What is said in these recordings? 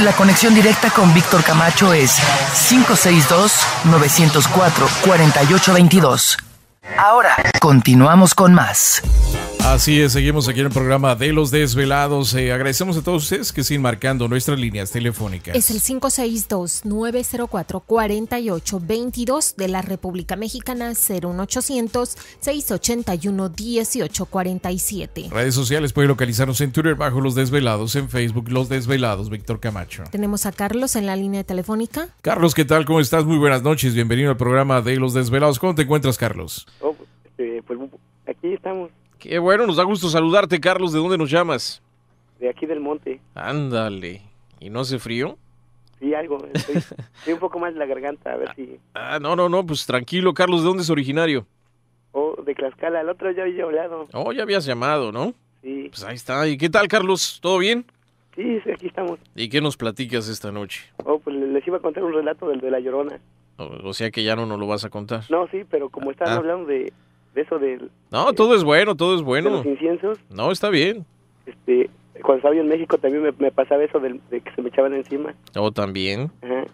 La conexión directa con Víctor Camacho es 562-904-4822. Ahora, continuamos con más. Así es, seguimos aquí en el programa de Los Desvelados. Eh, agradecemos a todos ustedes que siguen marcando nuestras líneas telefónicas. Es el 562-904-4822 de la República Mexicana, 01800-681-1847. Redes sociales puede localizarnos en Twitter bajo Los Desvelados, en Facebook Los Desvelados, Víctor Camacho. Tenemos a Carlos en la línea telefónica. Carlos, ¿qué tal? ¿Cómo estás? Muy buenas noches. Bienvenido al programa de Los Desvelados. ¿Cómo te encuentras, Carlos? Oh, este, pues aquí estamos. Qué bueno, nos da gusto saludarte, Carlos. ¿De dónde nos llamas? De aquí del monte. Ándale. ¿Y no hace frío? Sí, algo. Estoy, estoy un poco más de la garganta, a ver si... Ah, no, no, no, pues tranquilo, Carlos. ¿De dónde es originario? Oh, de Tlaxcala. El otro ya había hablado. Oh, ya habías llamado, ¿no? Sí. Pues ahí está. ¿Y qué tal, Carlos? ¿Todo bien? Sí, sí, aquí estamos. ¿Y qué nos platicas esta noche? Oh, pues les iba a contar un relato del de La Llorona. O, o sea que ya no nos lo vas a contar. No, sí, pero como estaban Ah. hablando de, de eso del, No, todo es bueno, todo es de bueno. los inciensos, No, está bien. este, cuando estaba yo en México también me, me pasaba eso del, de que se me echaban encima. O también. Ajá.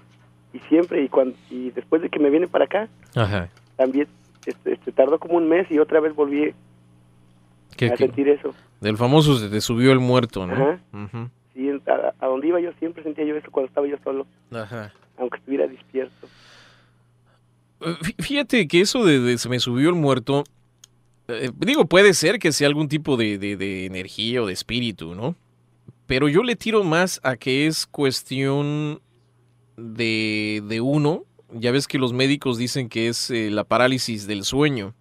Y siempre, y, cuando, y después de que me viene para acá, Ajá. también este, este, tardó como un mes y otra vez volví ¿Qué- a qué? sentir eso. Del famoso se te subió el muerto, ¿no? Ajá. Ujú. Sí, a, a donde iba yo siempre sentía yo eso cuando estaba yo solo, Ajá. aunque estuviera despierto. Fí- Fíjate que eso de, se me subió el muerto, eh, digo, puede ser que sea algún tipo de, de- energía o de espíritu, ¿no? Pero yo le tiro más a que es cuestión de, de uno. Ya ves que los médicos dicen que es eh, la parálisis del sueño.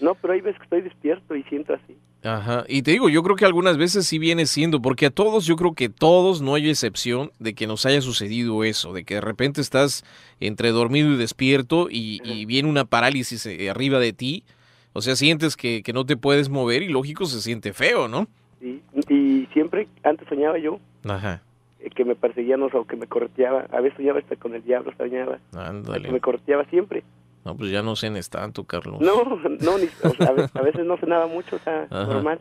No, pero hay veces que estoy despierto y siento así. Ajá. Y te digo, yo creo que algunas veces sí viene siendo, porque a todos, yo creo que todos, no hay excepción de que nos haya sucedido eso, de que de repente estás entre dormido y despierto y, y viene una parálisis eh, arriba de ti. O sea, sientes que, que no te puedes mover y lógico se siente feo, ¿no? Sí. Y siempre, antes soñaba yo Ajá. eh, que me perseguían o que me correteaba. A veces soñaba hasta con el diablo, soñaba. Que me correteaba siempre. No, pues ya no cenes tanto, Carlos. No, no, ni, o sea, a, veces, no cenaba mucho, o sea, Ajá. normal.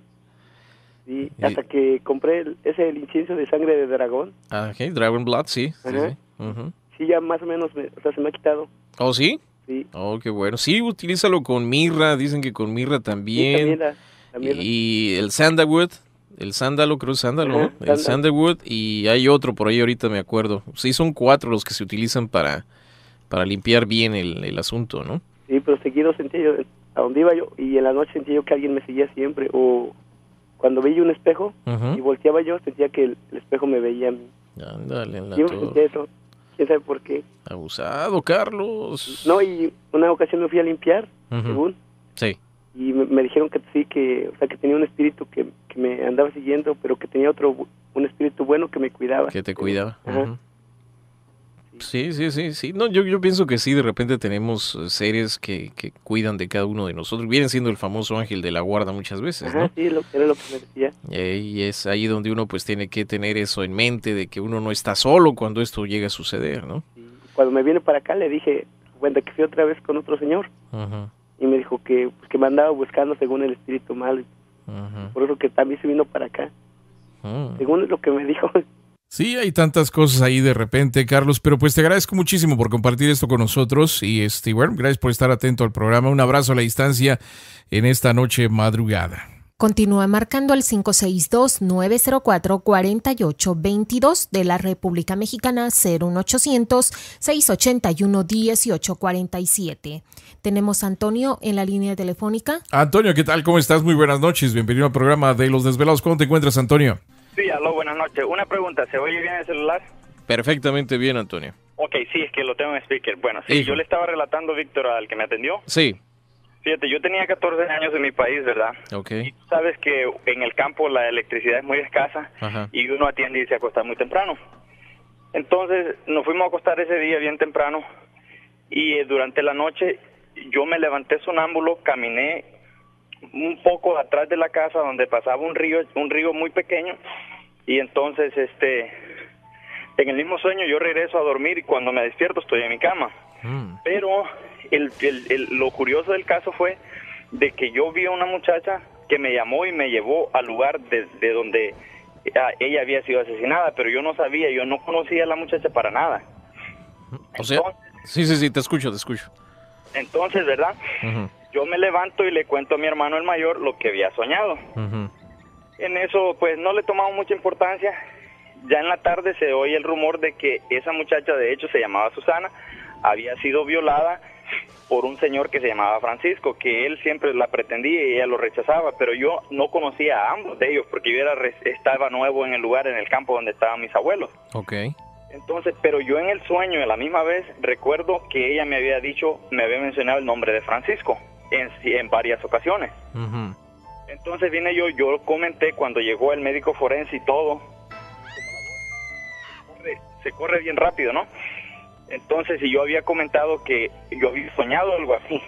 Y- hasta que compré el- ese el incienso de sangre de dragón. Ah, ok, Dragon Blood, sí. sí, sí. Ujú. Sí, ya más o menos, me, o sea, se me ha quitado. ¿Oh, sí? Sí, Oh, qué bueno. Sí, utilízalo con mirra, dicen que con mirra Sí, también. también la- también la- Y el sandalwood, el sándalo, creo sándalo, Ajá, ¿no? El sandalwood y hay otro por ahí ahorita me acuerdo. Sí, son cuatro los que se utilizan para, para limpiar bien el, el asunto, ¿no? Sí, pero seguido sentía yo, a donde iba yo, y en la noche sentía yo que alguien me seguía siempre, o cuando veía un espejo y volteaba yo, sentía que el, el espejo me veía a mí. Ándale, en la Siempre torre. sentía eso, quién sabe por qué. Abusado, Carlos. No, y una ocasión me fui a limpiar, según, Sí. y me, me dijeron que sí, que, o sea, que tenía un espíritu que, que me andaba siguiendo, pero que tenía otro, un espíritu bueno que me cuidaba. Que te cuidaba. Ajá. Sí, sí, sí, sí. No, yo, yo pienso que sí, de repente tenemos eh, seres que, que cuidan de cada uno de nosotros. Vienen siendo el famoso ángel de la guarda muchas veces, Ajá, ¿no? sí, lo, era lo que me decía. Eh, Y es ahí donde uno pues tiene que tener eso en mente, de que uno no está solo cuando esto llega a suceder, ¿no? Cuando me viene para acá le dije, bueno, que fui otra vez con otro señor, y me dijo que, pues, que me andaba buscando según el espíritu ujú, por eso que también se vino para acá. ujú. Según lo que me dijo, Sí, hay tantas cosas ahí de repente, Carlos, pero pues te agradezco muchísimo por compartir esto con nosotros y este, bueno, gracias por estar atento al programa. Un abrazo a la distancia en esta noche madrugada. Continúa marcando al 562-904-4822 de la República Mexicana 01800-681-1847. Tenemos a Antonio en la línea telefónica. Antonio, ¿qué tal? ¿Cómo estás? Muy buenas noches. Bienvenido al programa de Los Desvelados. ¿Cómo te encuentras, Antonio? Aló, buenas noches. Una pregunta, ¿se oye bien el celular? Perfectamente bien, Antonio. Ok, sí, es que lo tengo en speaker. Bueno, sí, Hijo. yo le estaba relatando, Víctor, al que me atendió. Sí, Fíjate, yo tenía 14 años en mi país, ¿verdad? ok. Y tú sabes que en el campo la electricidad es muy escasa Ajá. y uno atiende y se acuesta muy temprano. Entonces nos fuimos a acostar ese día bien temprano y eh, durante la noche yo me levanté sonámbulo, caminé un poco atrás de la casa donde pasaba un río, un río muy pequeño y entonces este en el mismo sueño yo regreso a dormir y cuando me despierto estoy en mi cama. Mm. Pero el, el- el- lo curioso del caso fue de que yo vi a una muchacha que me llamó y me llevó al lugar de, de donde ah, ella había sido asesinada, pero yo no sabía, yo no conocía a la muchacha para nada. O sea, sí, sí, sí, te escucho, te escucho. Entonces, ¿verdad? Yo me levanto y le cuento a mi hermano el mayor lo que había soñado. En eso, pues no le tomamos mucha importancia. Ya en la tarde se oye el rumor de que esa muchacha, de hecho, se llamaba Susana, había sido violada por un señor que se llamaba Francisco, que él siempre la pretendía y ella lo rechazaba, pero yo no conocía a ambos de ellos porque yo era estaba nuevo en el lugar, en el campo donde estaban mis abuelos. Ok. Entonces, pero yo en el sueño, a la misma vez, recuerdo que ella me había dicho, me había mencionado el nombre de Francisco en, en varias ocasiones. Ujú. Entonces vine yo, yo comenté cuando llegó el médico forense y todo. Corre- Se corre bien rápido, ¿no? Entonces, y yo había comentado que yo había soñado algo así.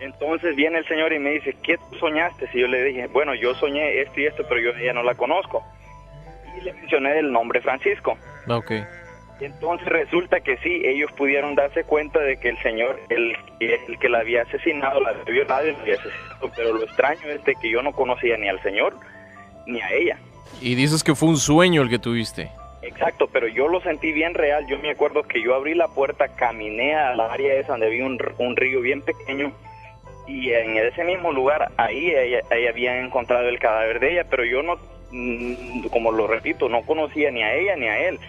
Entonces viene el señor y me dice, ¿qué soñaste? Y yo le dije, bueno, yo soñé esto y esto, pero yo ya no la conozco. Y le mencioné el nombre Francisco. Ok. Entonces resulta que sí, ellos pudieron darse cuenta de que el señor, el, el que la había asesinado, la había violado y la había asesinado. Pero lo extraño es de que yo no conocía ni al señor ni a ella. Y dices que fue un sueño el que tuviste. Exacto, pero yo lo sentí bien real. Yo me acuerdo que yo abrí la puerta, caminé a la área esa donde había un, un río bien pequeño y en ese mismo lugar ahí ella, habían encontrado el cadáver de ella, pero yo no, mm, como lo repito, no conocía ni a ella ni a él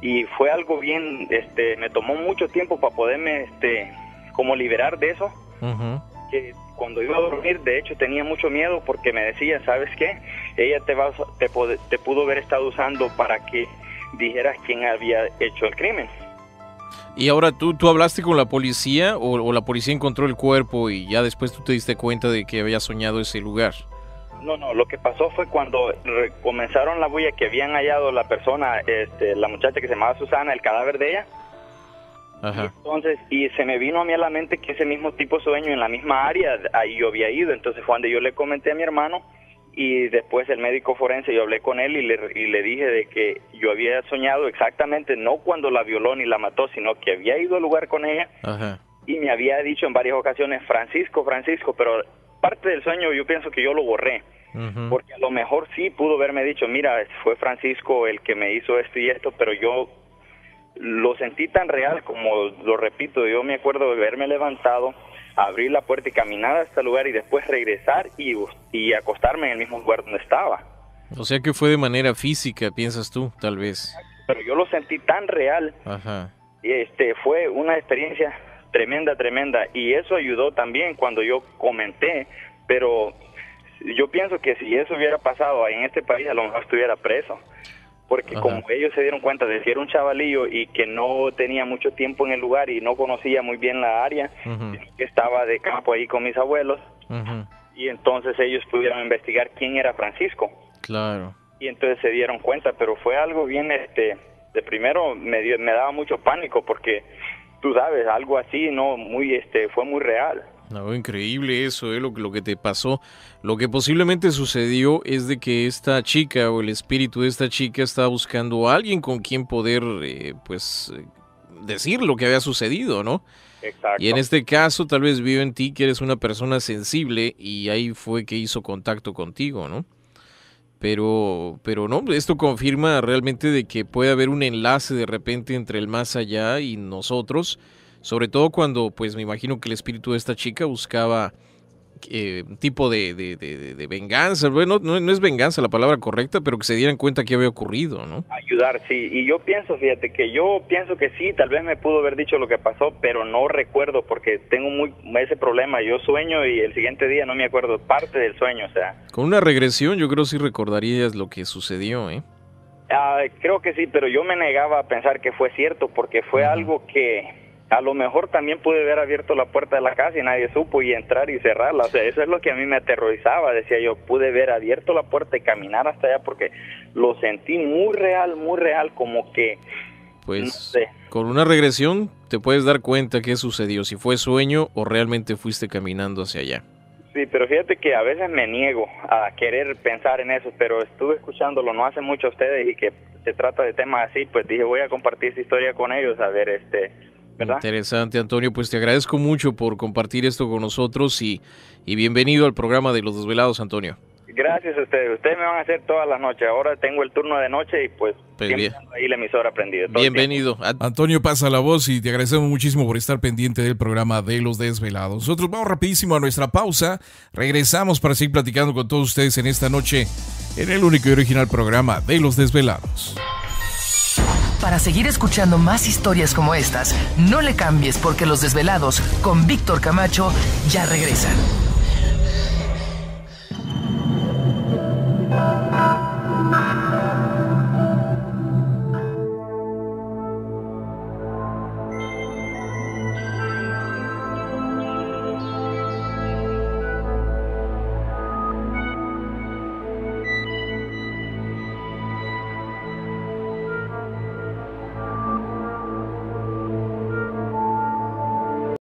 y fue algo bien, este, me tomó mucho tiempo para poderme, este, como liberar de eso. Que cuando iba a dormir, de hecho, tenía mucho miedo porque me decía, ¿sabes qué? Ella te va, te, te pudo haber estado usando para que dijeras quién había hecho el crimen. Y ahora tú, tú hablaste con la policía o, o la policía encontró el cuerpo y ya después tú te diste cuenta de que había soñado ese lugar. No, no, lo que pasó fue cuando comenzaron la bulla que habían hallado la persona, este, la muchacha que se llamaba Susana, el cadáver de ella. Ajá. Entonces, y se me vino a mí a la mente que ese mismo tipo de sueño en la misma área, ahí yo había ido. Entonces fue cuando yo le comenté a mi hermano y después el médico forense, yo hablé con él y le, y le dije de que yo había soñado exactamente, no cuando la violó ni la mató, sino que había ido al lugar con ella Ajá. y me había dicho en varias ocasiones, Francisco, Francisco, pero parte del sueño yo pienso que yo lo borré. Porque a lo mejor sí pudo haberme dicho, mira, fue Francisco el que me hizo esto y esto, pero yo lo sentí tan real como lo repito, yo me acuerdo de haberme levantado, abrir la puerta y caminar hasta el lugar y después regresar y, y acostarme en el mismo lugar donde estaba. O sea que fue de manera física, piensas tú, tal vez. Pero yo lo sentí tan real, Ajá. este fue una experiencia tremenda, tremenda y eso ayudó también cuando yo comenté, pero yo pienso que si eso hubiera pasado en este país a lo mejor estuviera preso. Porque Ajá. como ellos se dieron cuenta de que era un chavalillo y que no tenía mucho tiempo en el lugar y no conocía muy bien la área, que estaba de campo ahí con mis abuelos, y entonces ellos pudieron investigar quién era Francisco. Claro. Y entonces se dieron cuenta, pero fue algo bien, este, de primero me, dio, me daba mucho pánico porque tú sabes, algo así, no, muy, este, fue muy real. No, increíble eso, ¿eh? lo, lo que te pasó. Lo que posiblemente sucedió es de que esta chica o el espíritu de esta chica estaba buscando a alguien con quien poder, eh, pues, eh, decir lo que había sucedido, ¿no? Exacto. Y en este caso tal vez vio en ti que eres una persona sensible y ahí fue que hizo contacto contigo, ¿no? Pero, pero no, esto confirma realmente de que puede haber un enlace de repente entre el más allá y nosotros, sobre todo cuando, pues me imagino que el espíritu de esta chica buscaba eh, tipo de, de- de- venganza, bueno, no, no es venganza la palabra correcta, pero que se dieran cuenta que había ocurrido, ¿no? ayudar, sí. Y yo pienso, fíjate, que yo pienso que sí, tal vez me pudo haber dicho lo que pasó, pero no recuerdo porque tengo muy ese problema. Yo sueño y el siguiente día no me acuerdo parte del sueño, o sea. Con una regresión yo creo sí recordarías lo que sucedió, ¿eh? ah, creo que sí, pero yo me negaba a pensar que fue cierto porque fue algo que a lo mejor también pude haber abierto la puerta de la casa y nadie supo y entrar y cerrarla. O sea, eso es lo que a mí me aterrorizaba. Decía yo, pude haber abierto la puerta y caminar hasta allá porque lo sentí muy real, muy real, como que Pues No sé. con una regresión te puedes dar cuenta qué sucedió, si fue sueño o realmente fuiste caminando hacia allá. Sí, pero fíjate que a veces me niego a querer pensar en eso, pero estuve escuchándolo no hace mucho a ustedes y que se trata de temas así, pues dije voy a compartir esta historia con ellos, a ver, este, ¿verdad? Interesante, Antonio. Pues te agradezco mucho por compartir esto con nosotros y, y bienvenido al programa de Los Desvelados, Antonio. Gracias a ustedes. Ustedes me van a hacer todas las noches. Ahora tengo el turno de noche y pues, Pues siempre ahí la emisora prendida. Bienvenido. Antonio pasa la voz y te agradecemos muchísimo por estar pendiente del programa de Los Desvelados. Nosotros vamos rapidísimo a nuestra pausa. Regresamos para seguir platicando con todos ustedes en esta noche en el único y original programa de Los Desvelados. Para seguir escuchando más historias como estas, no le cambies porque Los Desvelados con Víctor Camacho ya regresan.